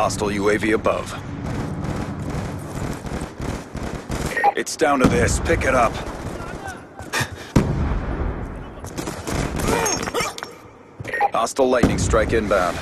Hostile UAV above. It's down to this. Pick it up. Hostile lightning strike inbound.